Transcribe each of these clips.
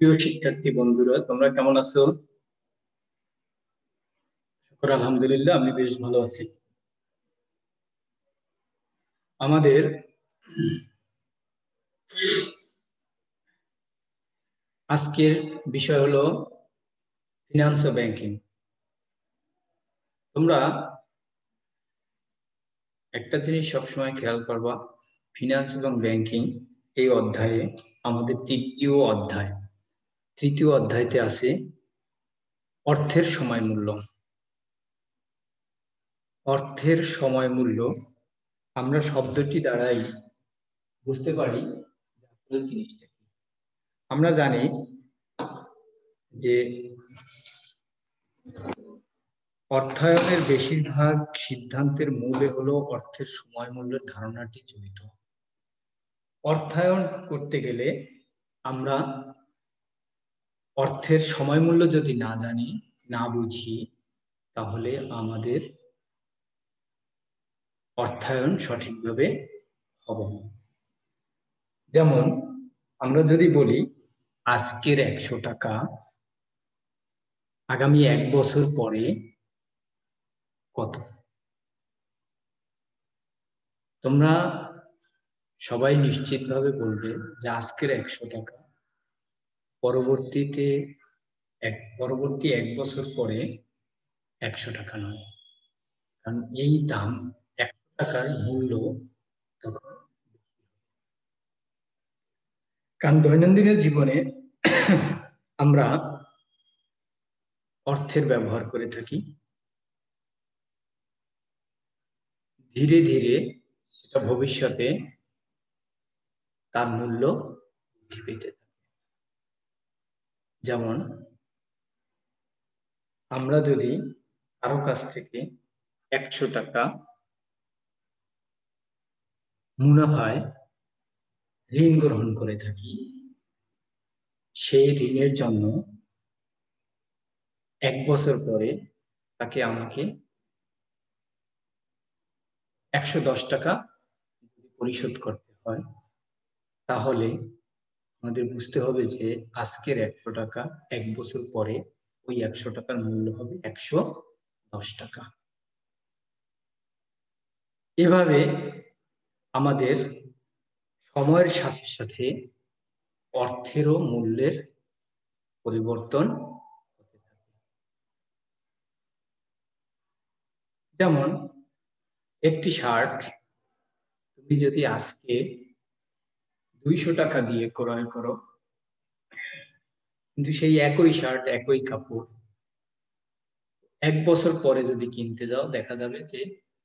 প্রিয় শিক্ষার্থী বন্ধুরা, তোমরা কেমন আছো? শুকর, আলহামদুলিল্লাহ, আমি বেশ ভালো আছি। আমাদের আজকের বিষয় হলো ফিনান্স ও ব্যাংকিং তোমরা একটা জিনিস সবসময় খেয়াল করবা ফিনান্স এবং ব্যাংকিং এই অধ্যায়ে আমাদের তৃতীয় অধ্যায়। তৃতীয় অধ্যায়তে আছে অর্থের সময় মূল্য অর্থের সময় মূল্য আমরা শব্দটি দ্বারাই বুঝতে পারি জিনিসটা আমরা জানি যে অর্থায়নের বেশিরভাগ সিদ্ধান্তের মূলে হলো অর্থের সময় মূল্যের ধারণাটি জড়িত। অর্থায়ন করতে গেলে আমরা অর্থের সময় মূল্য যদি না জানি, না বুঝি, তাহলে আমাদের অর্থায়ন সঠিকভাবে হবে না। যেমন, আমরা যদি বলি, আজকের একশো টাকা, আগামী এক বছর পরে কত? তোমরা সবাই নিশ্চিতভাবে বলবে যে আজকের একশো টাকা পরবর্তীতে এক, পরবর্তী এক বছর পরে একশো টাকা নয়। কারণ এই দাম একশো টাকার মূল্য তখন কারণ দৈনন্দিন জীবনে আমরা অর্থের ব্যবহার করে থাকি। ধীরে ধীরে সেটা ভবিষ্যতে তার মূল্য বৃদ্ধি পেতে যেমন, আমরা যদি কারও কাছ থেকে একশো টাকা মুনাফায় ঋণ গ্রহণ করে থাকি, সেই ঋণের জন্য এক বছর পরে তাকে আমাকে একশো দশ টাকা পরিশোধ করতে হয়, তাহলে আমাদের বুঝতে হবে যে আজকের একশো টাকা এক বছর পরে ওই একশো টাকার মূল্য হবে একশো দশ টাকা। এভাবে আমাদের সময়ের সাথে সাথে অর্থেরও মূল্যের পরিবর্তন হতে থাকে। যেমন একটি শার্ট, তুমি যদি আজকে দুইশো টাকা দিয়ে ক্রয় করো কিন্তু সেই একই শার্ট একই কাপড়, এক বছর পরে যদি কিনতে যাও, দেখা যাবে যে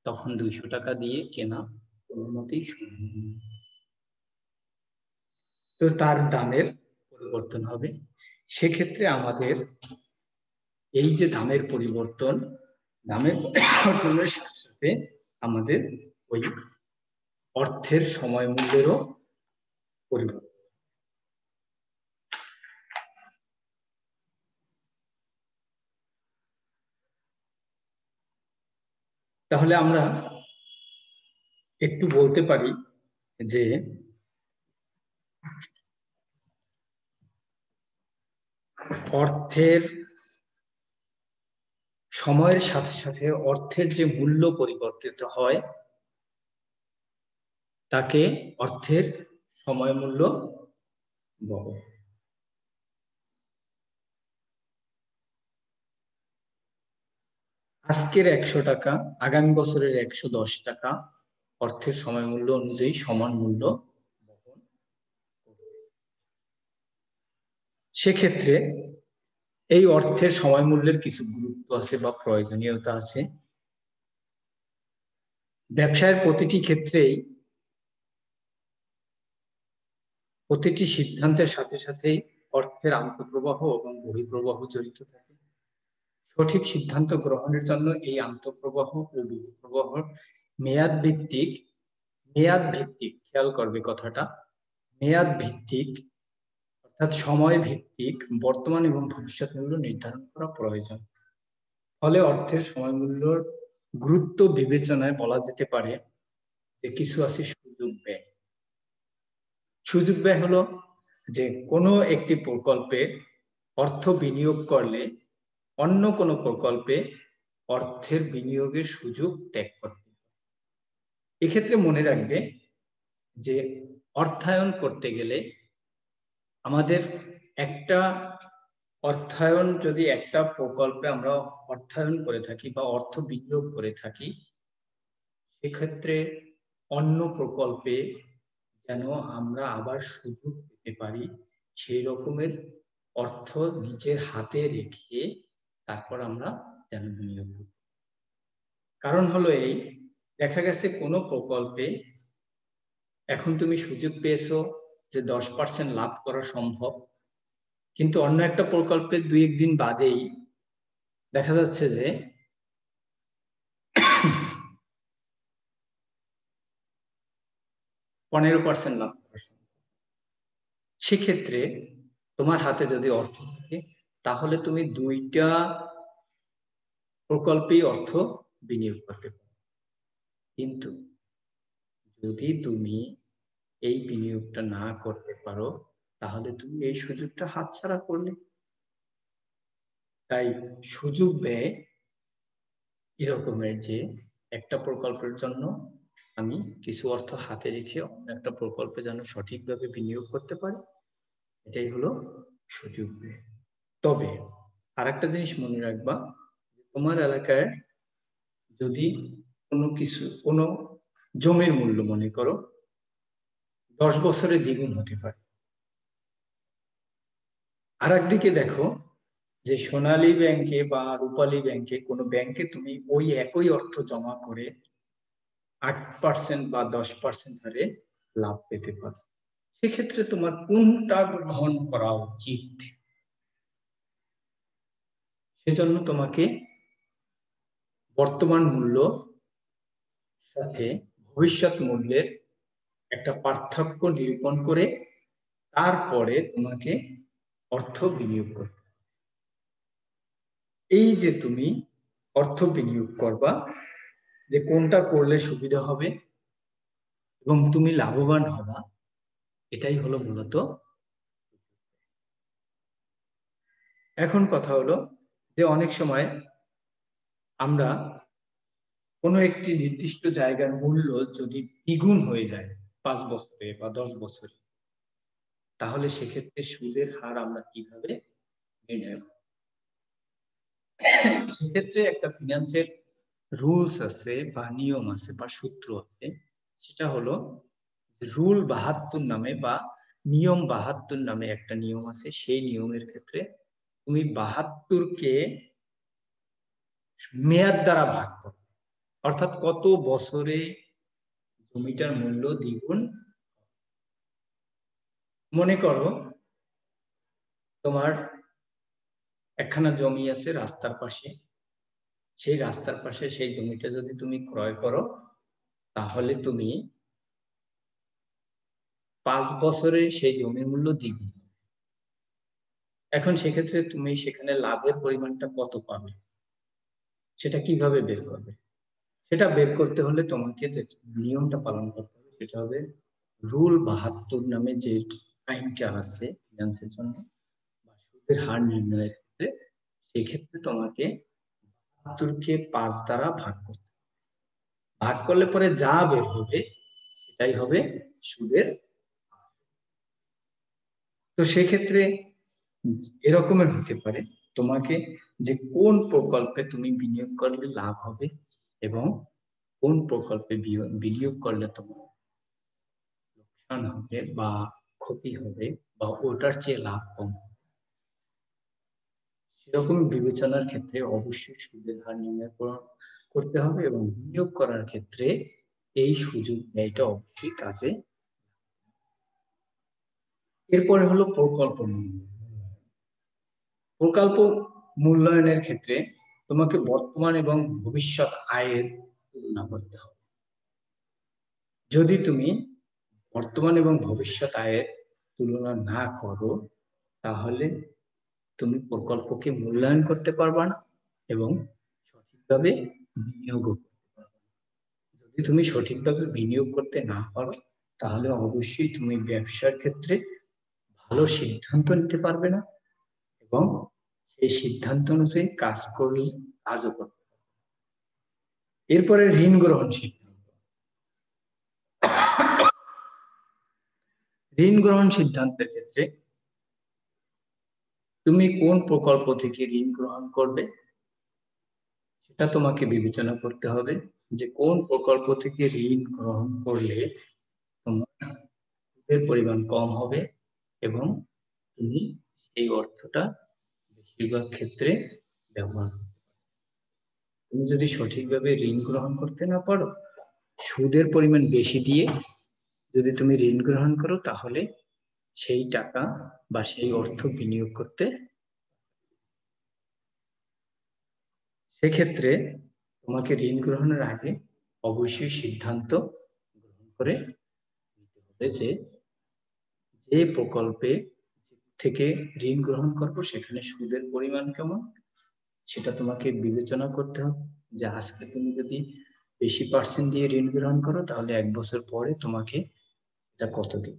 তখন দুইশো টাকা দিয়ে কেনা কোনো মতেই তো তার দামের পরিবর্তন হবে। সেক্ষেত্রে আমাদের এই যে দামের পরিবর্তন, দামের পরিবর্তনের সাথে সাথে আমাদের ওই অর্থের সময় মূল্যেরও তাহলে আমরা একটু বলতে পারি যে অর্থের সময়ের সাথে সাথে অর্থের যে মূল্য পরিবর্তিত হয়, তাকে অর্থের সময় মূল্য বলে আজকের একশো টাকা, আগামী বছরের একশো দশ টাকা অর্থের সময় মূল্য অনুযায়ী সমান মূল্য বহন সেক্ষেত্রে এই অর্থের সময় মূল্যের কিছু গুরুত্ব আছে বা প্রয়োজনীয়তা আছে। ব্যবসায়ের প্রতিটি ক্ষেত্রেই প্রতিটি সিদ্ধান্তের সাথে সাথেই অর্থের আন্তঃপ্রবাহ এবং বহিঃপ্রবাহ জড়িত থাকে। সঠিক সিদ্ধান্ত গ্রহণের জন্য এই আন্তঃপ্রবাহ ও বহিঃপ্রবাহ মেয়াদ ভিত্তিক মেয়াদ ভিত্তিক, খেয়াল করবে কথাটা, মেয়াদ ভিত্তিক, অর্থাৎ সময় ভিত্তিক, বর্তমান এবং ভবিষ্যৎ মূল্য নির্ধারণ করা প্রয়োজন। ফলে অর্থের সময় মূল্যর গুরুত্ব বিবেচনায় বলা যেতে পারে যে কিছু আছে সুযোগ ব্যয় হলো যে কোনো একটি প্রকল্পে অর্থ বিনিয়োগ করলে অন্য কোনো প্রকল্পে অর্থের বিনিয়োগের সুযোগ ত্যাগ করতে এক্ষেত্রে মনে রাখবে যে অর্থায়ন করতে গেলে আমাদের একটা অর্থায়ন, যদি একটা প্রকল্পে আমরা অর্থায়ন করে থাকি বা অর্থ বিনিয়োগ করে থাকি, সেক্ষেত্রে অন্য প্রকল্পে যেন আমরা আবার সুযোগ পেতে পারি, সেই রকমের অর্থ নিজের হাতে রেখে তারপর আমরা যেন বিনিয়োগ করি কারণ হলো এই, দেখা গেছে কোনো প্রকল্পে এখন তুমি সুযোগ পেয়েছ যে দশ পার্সেন্ট লাভ করা সম্ভব, কিন্তু অন্য একটা প্রকল্পে দুই একদিন বাদেই দেখা যাচ্ছে যে পনেরো পার্সেন্ট লাভ করা সেক্ষেত্রে তোমার হাতে যদি অর্থ থাকে, তাহলে তুমি দুইটা প্রকল্পেই অর্থ বিনিয়োগ করতে পারো। কিন্তু যদি তুমি এই বিনিয়োগটা না করতে পারো, তাহলে তুমি এই সুযোগটা হাতছাড়া করলে। তাই সুযোগ ব্যয় এরকমের যে একটা প্রকল্পের জন্য আমি কিছু অর্থ হাতে রেখে অন্য একটা প্রকল্পে যেন সঠিকভাবে বিনিয়োগ করতে পারি, এটাই হলো সুযোগ তবে আর একটা জিনিস মনে রাখবা, তোমার এলাকায় যদি কোনো কিছু, কোনো জমির মূল্য মনে করো, দশ বছরে দ্বিগুণ হতে পারে। আর একদিকে দেখো যে সোনালী ব্যাংকে বা রূপালী ব্যাংকে কোনো ব্যাংকে তুমি ওই একই অর্থ জমা করে আট পার্সেন্ট বা দশ পার্সেন্ট হারে লাভ পেতে পারো। সেক্ষেত্রে তোমার কোনটা গ্রহণ করা উচিত? সেজন্য তোমাকে বর্তমান মূল্য সাথে ভবিষ্যৎ মূল্যের একটা পার্থক্য নিরূপণ করে তারপরে তোমাকে অর্থ বিনিয়োগ করবে। এই যে তুমি অর্থ বিনিয়োগ করবা যে কোনটা করলে সুবিধা হবে এবং তুমি লাভবান হবা, এটাই হলো মূলত। এখন কথা হলো যে অনেক সময় আমরা কোনো একটি নির্দিষ্ট জায়গার মূল্য যদি দ্বিগুণ হয়ে যায় পাঁচ বছরে বা দশ বছরে, তাহলে সেক্ষেত্রে সুদের হার আমরা কীভাবে নির্ণয় সেক্ষেত্রে একটা ফিনান্সের রুলস আছে বা নিয়ম আছে বা সূত্র আছে, সেটা হলো রুল বাহাত্তর নামে বা নিয়ম বাহাত্তর নামে একটা নিয়ম আছে, সেই নিয়মের ক্ষেত্রে তুমি বাহাত্তরকে মেয়াদ দ্বারা ভাগ করো। অর্থাৎ কত বছরে জমিটার মূল্য দ্বিগুণ মনে করো তোমার একখানা জমি আছে রাস্তার পাশে সেই রাস্তার পাশে সেই জমিটা যদি তুমি ক্রয় করো, তাহলে তুমি পাঁচ বছরে সেই জমির মূল্য দ্বিগুণ এখন সেক্ষেত্রে তুমি সেখানে লাভের পরিমাণটা কত পাবে? সেটা কীভাবে বের করবে? সেটা বের করতে হলে তোমাকে যে নিয়মটা পালন করতে হবে, সেটা হবে রুল বাহাত্তর নামে যে আইনটা আছে ফিনান্সের জন্য সুদের হার নির্ণয়ের ক্ষেত্রে, সেক্ষেত্রে তোমাকে বাহাত্তরকে পাঁচ দ্বারা ভাগ করতে ভাগ করলে পরে যা বের হবে, সেটাই হবে সুদের তো সেক্ষেত্রে এরকমের হতে পারে, তোমাকে যে কোন প্রকল্পে তুমি বিনিয়োগ করলে লাভ হবে এবং কোন প্রকল্পে বিনিয়োগ করলে তোমার লোকসান হবে বা ক্ষতি হবে বা ওটার চেয়ে লাভ কম সেরকম বিবেচনার ক্ষেত্রে অবশ্যই সুদের হার নির্ণয় করতে হবে এবং বিনিয়োগ করার ক্ষেত্রে এই সুযোগ ব্যয়টা অবশ্যই কাজে এরপরে হলো প্রকল্প প্রকল্প মূল্যায়নের ক্ষেত্রে তোমাকে বর্তমান এবং ভবিষ্যৎ আয়ের তুলনা করতে হবে। যদি তুমি বর্তমান এবং ভবিষ্যৎ আয়ের তুলনা না করো, তাহলে তুমি প্রকল্পকে মূল্যায়ন করতে পারবা না এবং সঠিকভাবে বিনিয়োগ যদি তুমি সঠিকভাবে বিনিয়োগ করতে না পারো, তাহলে অবশ্যই তুমি ব্যবসার ক্ষেত্রে ভালো সিদ্ধান্ত নিতে পারবে না এবং সেই সিদ্ধান্ত অনুযায়ী কাজ করলে কাজও করতে পারবে এরপরে ঋণ গ্রহণ সিদ্ধান্ত। ঋণ গ্রহণ সিদ্ধান্তের ক্ষেত্রে তুমি কোন প্রকল্প থেকে ঋণ গ্রহণ করবে? সেটা তোমাকে বিবেচনা করতে হবে যে কোন প্রকল্প থেকে ঋণ গ্রহণ করলে তোমার পরিমাণ কম হবে এবং তুমি এই অর্থটা বেশিরভাগ ক্ষেত্রে ব্যবহার তুমি যদি সঠিকভাবে ঋণ গ্রহণ করতে না পারো, সুদের পরিমাণ বেশি দিয়ে যদি তুমি ঋণ গ্রহণ করো, তাহলে সেই টাকা বা সেই অর্থ বিনিয়োগ করতে সেক্ষেত্রে তোমাকে ঋণ গ্রহণের আগে অবশ্যই সিদ্ধান্ত গ্রহণ করে নিতে হবে যে যে প্রকল্পে থেকে ঋণ গ্রহণ করব সেখানে সুদের পরিমাণ কেমন? সেটা তোমাকে বিবেচনা করতে হবে যে আজকে তুমি যদি বেশি পার্সেন্ট দিয়ে ঋণ গ্রহণ করো তাহলে এক বছর পরে তোমাকে এটা কত দিন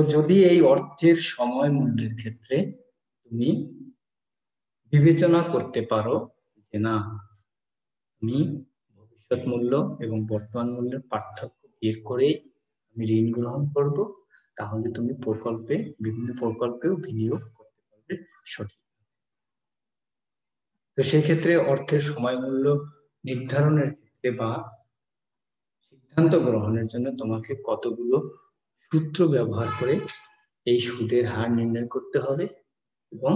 তো যদি এই অর্থের সময় মূল্যের ক্ষেত্রে তুমি বিবেচনা করতে পারো যে না, আমি ভবিষ্যৎ মূল্য এবং বর্তমান মূল্যের পার্থক্য বের করে আমি ঋণ গ্রহণ করব, তাহলে তুমি প্রকল্পে, বিভিন্ন প্রকল্পেও বিনিয়োগ করতে পারবে সঠিক। তো সেক্ষেত্রে অর্থের সময় মূল্য নির্ধারণের ক্ষেত্রে বা সিদ্ধান্ত গ্রহণের জন্য তোমাকে কতগুলো সূত্র ব্যবহার করে এই সুদের হার নির্ণয় করতে হবে এবং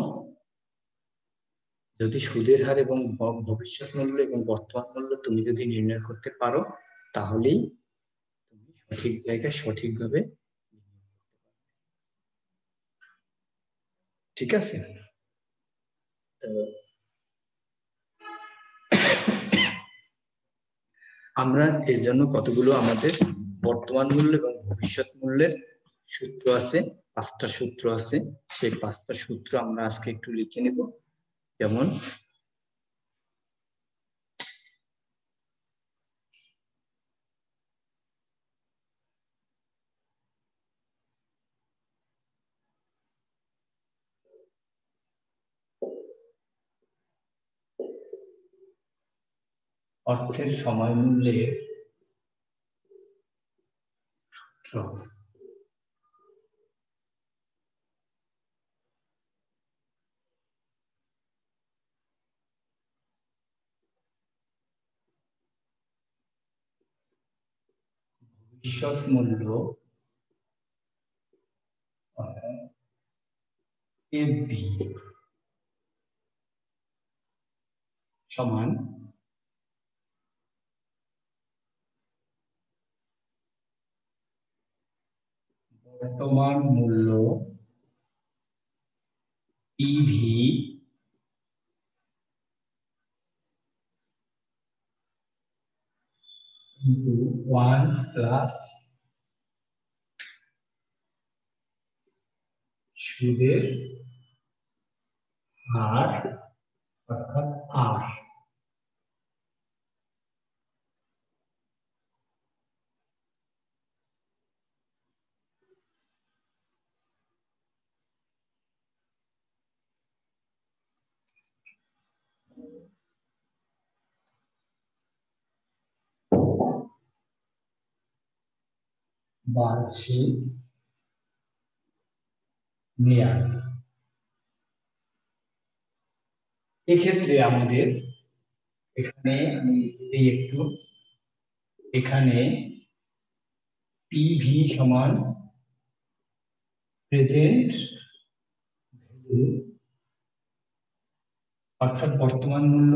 যদি সুদের হার এবং ভবিষ্যৎ মূল্য এবং বর্তমান মূল্য তুমি যদি নির্ণয় করতে পারো, তাহলেই তুমি সঠিক জায়গায় সঠিকভাবে ঠিক আছে? আমরা এর জন্য কতগুলো আমাদের বর্তমান মূল্য এবং ভবিষ্যৎ মূল্যের সূত্র আছে, পাঁচটা সূত্র আছে। সেই পাঁচটা সূত্র আমরা আজকে একটু লিখে নেব। যেমন, অর্থের সময় মূল্যে সূত্র ভবিষ্যৎ মূল্য সমান বর্তমান মূল্য ইভি into 1 plus সুদের হার অর্থাৎ আর মেয়াদ। এক্ষেত্রে আমাদের এখানে একটু এখানে পিভি সমান প্রেজেন্ট অর্থাৎ বর্তমান মূল্য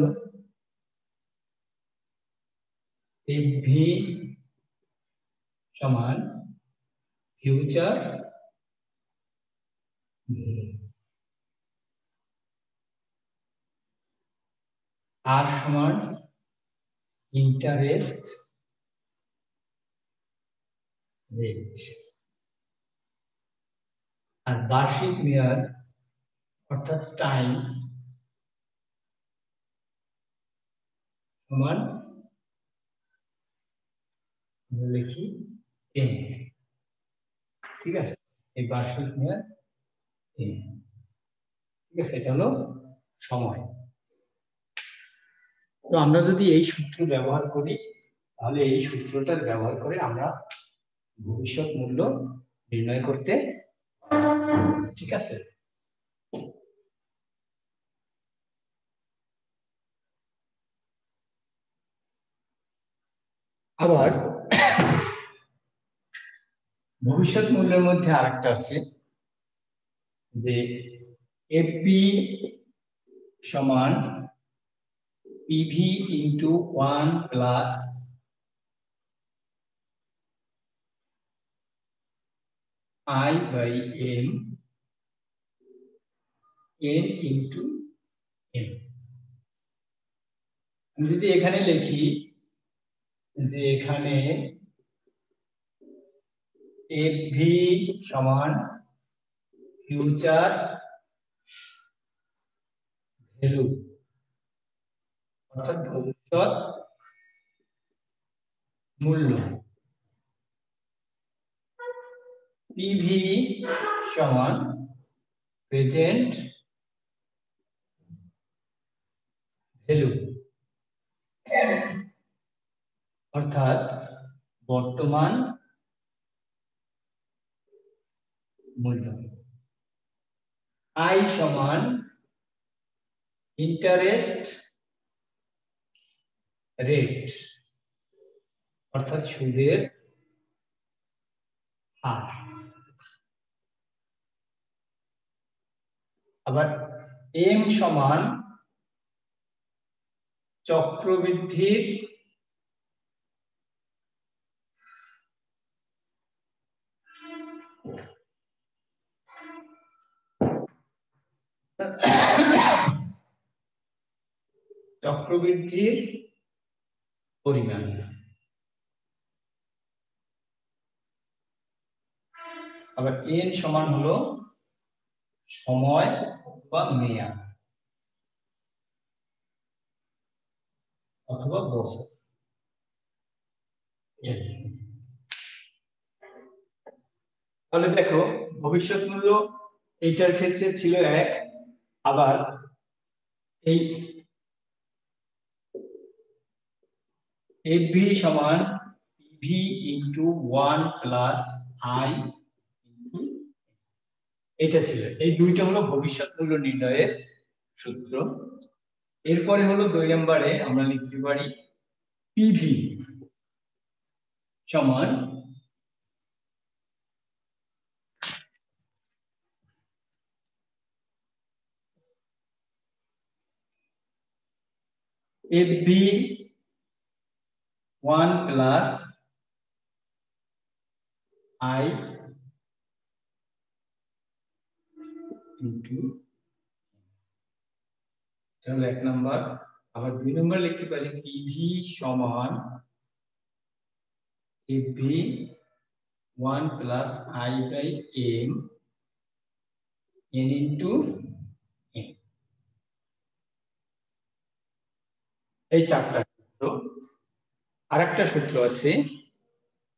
এফভি সমান ফিউচার আর সমান ইন্টারেস্ট রেট আর বার্ষিক মেয়াদ অর্থাৎ টাইম সমান লিখি এন ঠিক আছে? এই বার্ষিক মেয়াদ এন ঠিক আছে, এটা হলো সময়। তো আমরা যদি এই সূত্র ব্যবহার করি, তাহলে এই সূত্রটার ব্যবহার করে আমরা ভবিষ্যৎ মূল্য নির্ণয় করতে ঠিক আছে? আবার ভবিষ্যৎ মূল্যের মধ্যে আরেকটা আছে যে এপি সমান PV into one plus I by M N into M আমি যদি এখানে লিখি যে এখানে এফ সমান ফিউচার ভ্যালু অর্থাৎ ভবিষ্যৎ মূল্য। পিভি সমান প্রেজেন্ট ভ্যালু অর্থাৎ বর্তমান মূল্য আই সমান ইন্টারেস্ট রেট অর্থাৎ সুদের হার। আবার এম সমান চক্রবৃদ্ধির চক্রবৃদ্ধির পরিমাণ। আবার এন সমান হলো সময় বা মেয়াদ অথবা বছর। তাহলে দেখো, ভবিষ্যৎ মূল্য এইটার ক্ষেত্রে ছিল এক আবার এই এফ সমান V into one plus I এটা ছিল। এই দুইটা হলো ভবিষ্যৎ মূল্য নির্ণয়ের সূত্র। এরপরে হলো দুই নম্বরে আমরা লিখতে পারি পিভি সমান F V one plus I into তাহলে এক নাম্বার আবার দুই নম্বর লিখতে পারি পিভি সমান FV one plus I by M N into N এই চারটা সূত্র আর একটা সূত্র আছে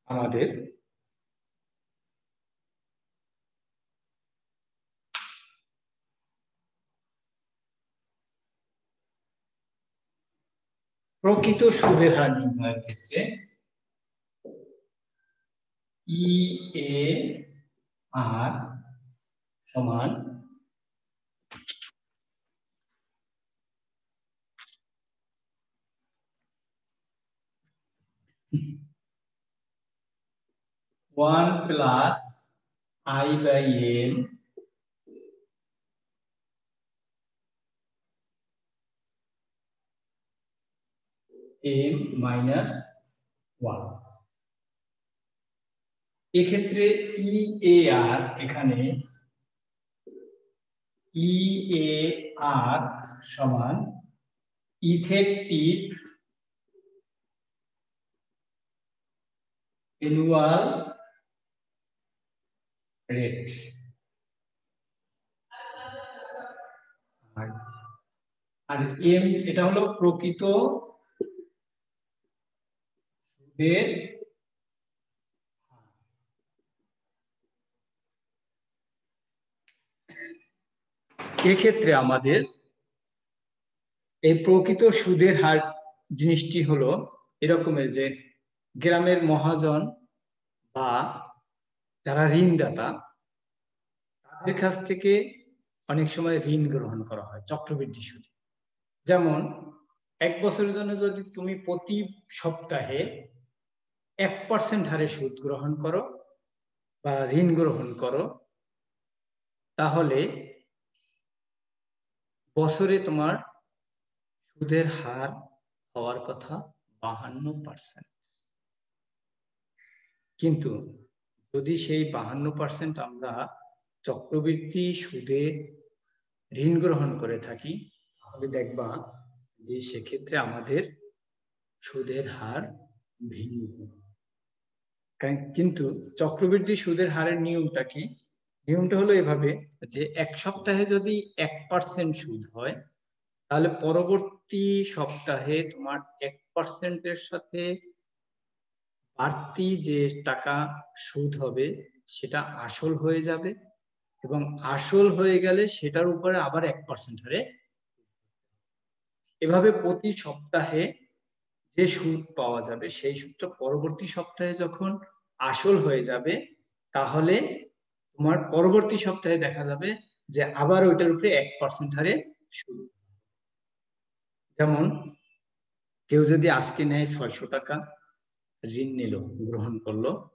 আমাদের। প্রকৃত সুদের হার নির্ণয়ের ক্ষেত্রে ই এ আর সমান one plus I by M M minus one. এক্ষেত্রে ই এ আর এখানে ই এ আর সমান effective annual rate R M, এটা হলো প্রকৃত সুদের এক্ষেত্রে আমাদের এই প্রকৃত সুদের হার জিনিসটি হলো এরকমের যে গ্রামের মহাজন বা যারা ঋণদাতা, তাদের কাছ থেকে অনেক সময় ঋণ গ্রহণ করা হয় চক্রবৃদ্ধি সুদ। যেমন, এক বছরের জন্য যদি তুমি প্রতি সপ্তাহে এক পার্সেন্ট হারে সুদ গ্রহণ করো বা ঋণ গ্রহণ করো, তাহলে বছরে তোমার সুদের হার হওয়ার কথা বাহান্ন পার্সেন্ট কিন্তু যদি সেই বাহান্ন পার্সেন্ট আমরা চক্রবৃদ্ধি সুদে ঋণ গ্রহণ করে থাকি, তাহলে দেখবা যে সেক্ষেত্রে আমাদের সুদের হার ভিন্ন। কিন্তু চক্রবৃদ্ধি সুদের হারের নিয়মটা কি? নিয়মটা হলো এভাবে যে এক সপ্তাহে যদি এক পার্সেন্ট সুদ হয়, তাহলে পরবর্তী সপ্তাহে তোমার এক পার্সেন্টের সাথে বাড়তি যে টাকা সুদ হবে, সেটা আসল হয়ে যাবে এবং আসল হয়ে গেলে সেটার উপরে আবার এক পার্সেন্ট হারে এভাবে প্রতি সপ্তাহে যে সুদ পাওয়া যাবে, সেই সুদটা পরবর্তী সপ্তাহে যখন আসল হয়ে যাবে, তাহলে তোমার পরবর্তী সপ্তাহে দেখা যাবে যে আবার ওইটার উপরে এক পার্সেন্ট হারে সুদ। যেমন কেউ যদি আজকে নেয় ছয়শো টাকা ঋণ নিল, গ্রহণ করল,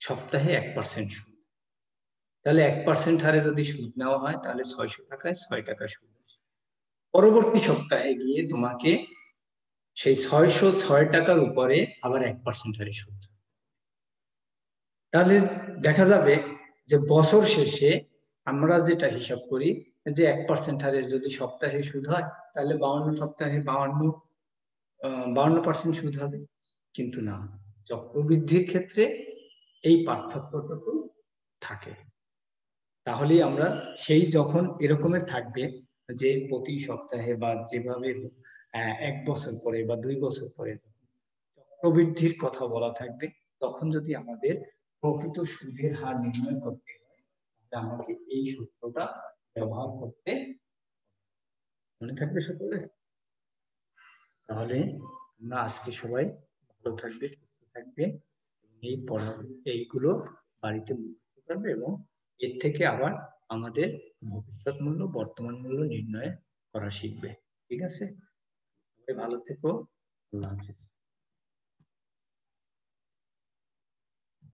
সপ্তাহে এক পার্সেন্ট সুদ। তাহলে এক পার্সেন্ট হারে যদি সুদ নেওয়া হয়, তাহলে ছয়শো টাকায় ছয় টাকা সুদ। পরবর্তী সপ্তাহে গিয়ে তোমাকে সেই ছয়শো ছয় টাকার উপরে আবার এক পার্সেন্ট হারে সুদ। তাহলে দেখা যাবে যে বছর শেষে আমরা যেটা হিসাব করি, যে এক পার্সেন্ট হারে যদি সপ্তাহে সুদ হয়, তাহলে বাউন্ন সপ্তাহে বাউন্ন বাউন্ন পার্সেন্ট সুদ হবে। কিন্তু না। চক্রবৃদ্ধির ক্ষেত্রে এই পার্থক্যটুকু থাকে। তাহলে আমরা সেই যখন এরকমের থাকবে যে প্রতি সপ্তাহে বা যেভাবে এক বছর পরে বা দুই বছর পরে চক্রবৃদ্ধির কথা বলা থাকবে, তখন যদি আমাদের প্রকৃত সুদের হার নির্ণয় করতে হয় আমাকে এই সূত্রটা ব্যবহার করতে মনে থাকবে সকলে? তাহলে আমরা আজকে সবাই ভালো থাকবে। থাকবে। এই পড়া এইগুলো বাড়িতে বুঝতে পারবে এবং এর থেকে আবার আমাদের ভবিষ্যৎ মূল্য, বর্তমান মূল্য নির্ণয় করা শিখবে। ঠিক আছে? ভালো থেকো। আল্লাহ হাফিজ।